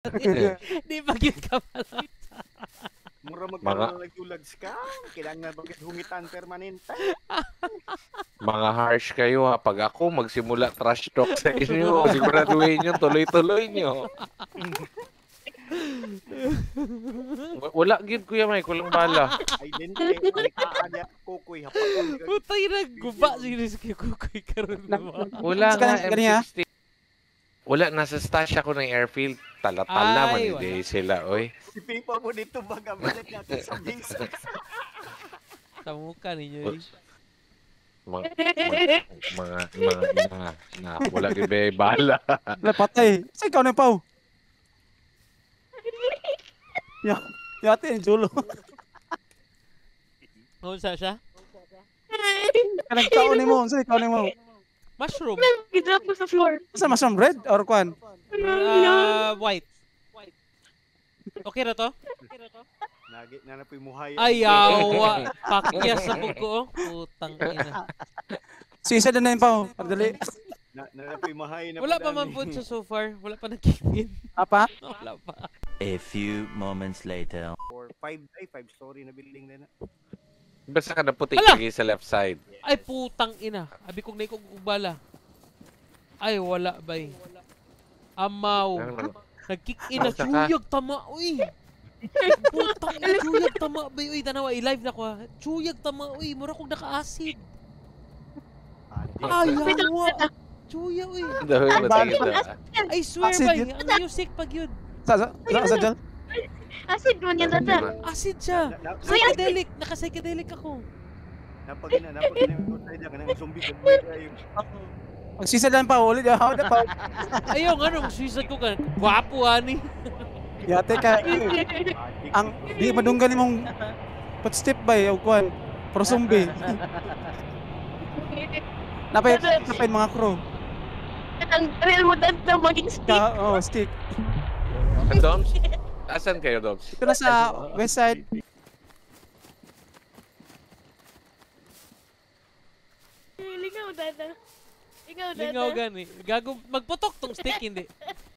Di ba gyud ka pala? Mura magkaroon ng nagtulag ka. Kailangan bakit hungitan permanente. Mga harsh kayo ha. Pag ako magsimula trash talk sa inyo, siguraduhin nyo, tuloy-tuloy nyo. Wala gid kuya Mike, walang bala. Identity. Kanya kukoy. Hapakon ka. Putay na guba sila sa kukoy karon na? Wala nga kaniya? M60. Wala, nasa stash ako ng airfield. Tala-tala man hindi sila, oy. Si Pipa mo dito baga balik natin sa base. Tamuka ninyo eh. Mga, mga, mga, mga, mga, na, wala may bala. Wala, patay. Sa ikaw na pao. Ya, yate yung julo. Unsa siya? Kanang taon ni mo, sa ikaw ni mo. Mushroom. Gidrop ko sa floor. Sa mushroom red or kwan? Ah, white. Okay na to? Nagi na napoy muhay. Ayaw. Pakya sa buko. oh. Putang ina. Si isa din na yun pao. Pagdali. Na na napoy muhay na Wala pa man po siya so far. Wala pa nag-kick Apa? Wala pa. A few moments later. For 5 ay 5 story na building na na. Basta ka na puti lagi sa left side. Ay putang ina. Abi kong naikog bala. Ay wala bay. Amaw. Ano? Nag-kick in na chuyag tama. Uy. Putang ina chuyag tama bay. Uy tanawa i-live na ko ha. Chuyag tama. Uy mura kong naka-acid. Di. Ayaw. Chuya uy. I swear bay. Ang music pag yun. Sa, sa, sa, sa. Acid mo niya dada. Acid siya. Na- na- Psychedelic. Naka-psychedelic ako. Napagina, napagina yung outside ka ng zombie ka kayo. Pag sisa lang pa, ulit. Na pa. Ayaw nga nung suicide ko ka. Gwapo ani. Yate ka. Ang di madunggan mong footstep ba yung kwan. Pro zombie. Napay, napay mga crew. Ang real mo dada maging stick. Ka, oh, stick. Doms? Asan kayo, Doms? Ito na sa west side. Lingaw dada. Lingaw dada. Lingaw gani. Gago. Magputok tong stick hindi.